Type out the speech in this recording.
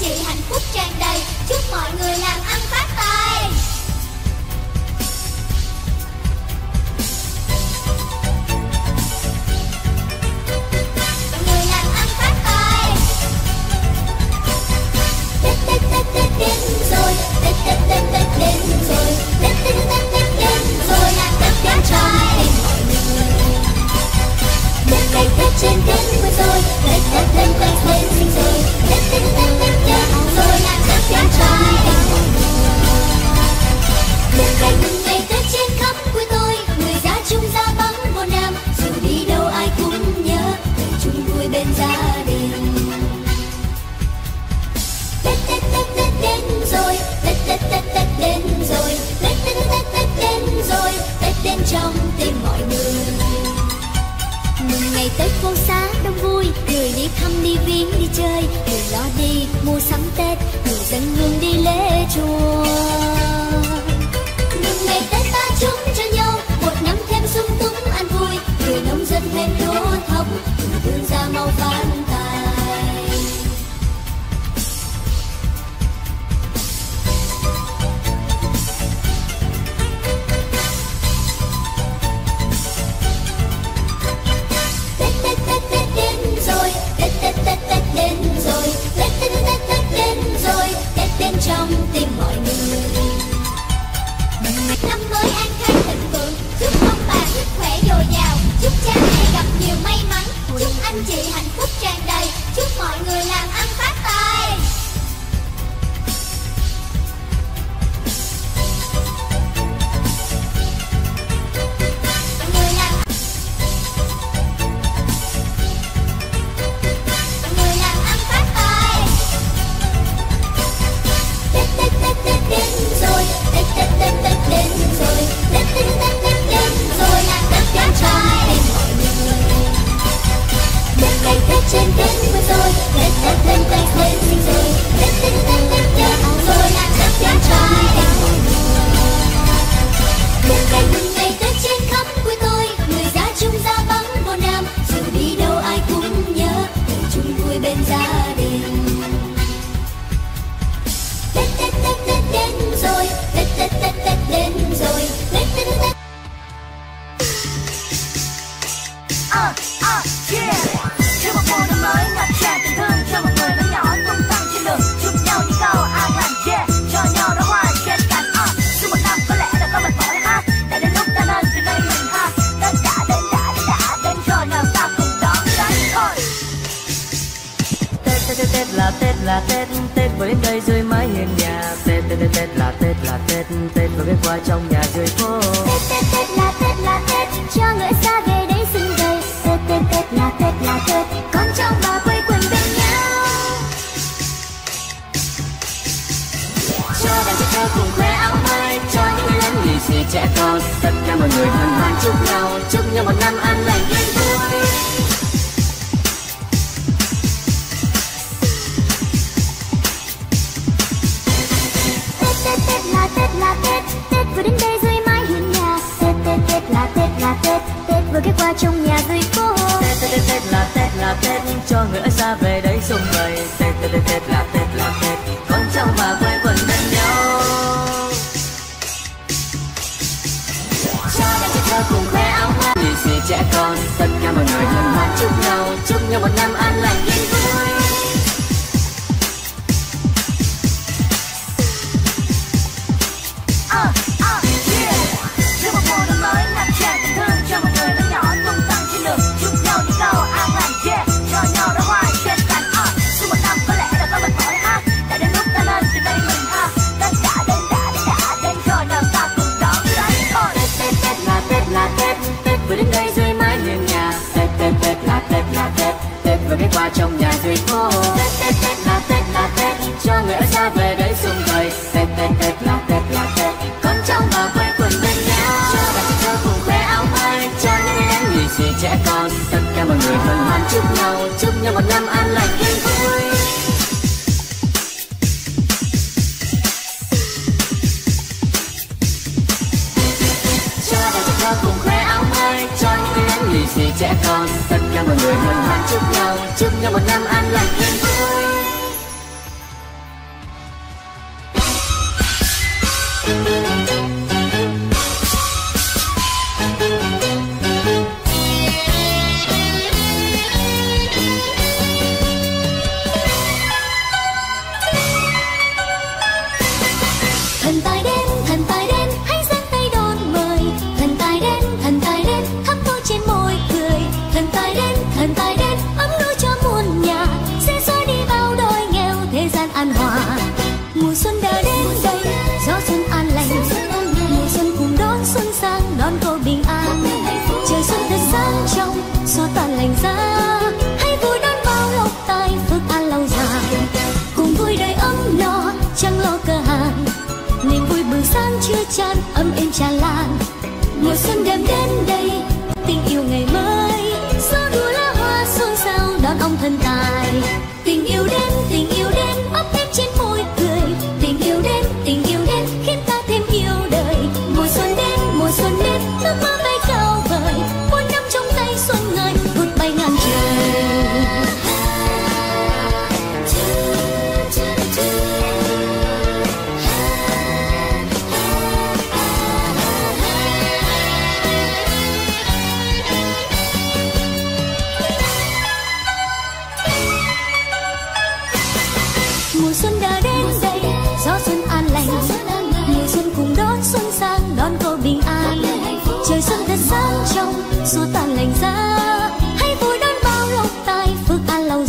chị hạnh phúc đó đi mua sắm tết người dân hương đi lễ chùa. Chị với đến đây rơi mái hiên nhà. Tết tết tết tết là tết là tết. Tết với cái qua trong nhà dưới phố. Tết tết tết là tết là tết. Cho người xa về đấy xin về. Tết tết tết là tết là tết. Con cháu bà quây quần bên nhau. Cho đàn trẻ thơ cùng khoe áo mới cho những người lớn nghỉ xì trẻ con. Tất cả mọi người hân hoan chúc nhau. Chúc nhau một năm an qua trong nhà dưới phố tết tết tết tết là tết là tết. Cho người ở xa về đây xung vầy. Tết tết tết tết là tết là tết. Con cháu và quê quần bên nhau. Cha đã cho thơ cùng khoe áo hoa. Lì xì trẻ con tất cả mọi người hân hoan chúc nhau. Chúc nhau một năm an lành. qua trong nhà thầy cô Tết Tết Tết là Tết là Tết Cho người ở xa về đây xung vầy Tết Tết Tết là Tết là Tết Con cháu mà quê quần bên nhau Cho bạn thơ cùng khoe áo may Cho những em lì gì trẻ con Tất cả mọi người hân hoan chúc nhau Chúc nhau một năm an lành yên vui Cho bạn thơ cùng khoe áo ơi trong tiếng anh lì xì trẻ con tất cả mọi người hân hoan chúc nhau. Chúc nhau một năm an lành, yên vui. tràn lan. Mùa xuân đem đến đây tình yêu ngày mới. sáng trong, xua tan lạnh giá. Hay vui đón bao lộc tài phước an lâu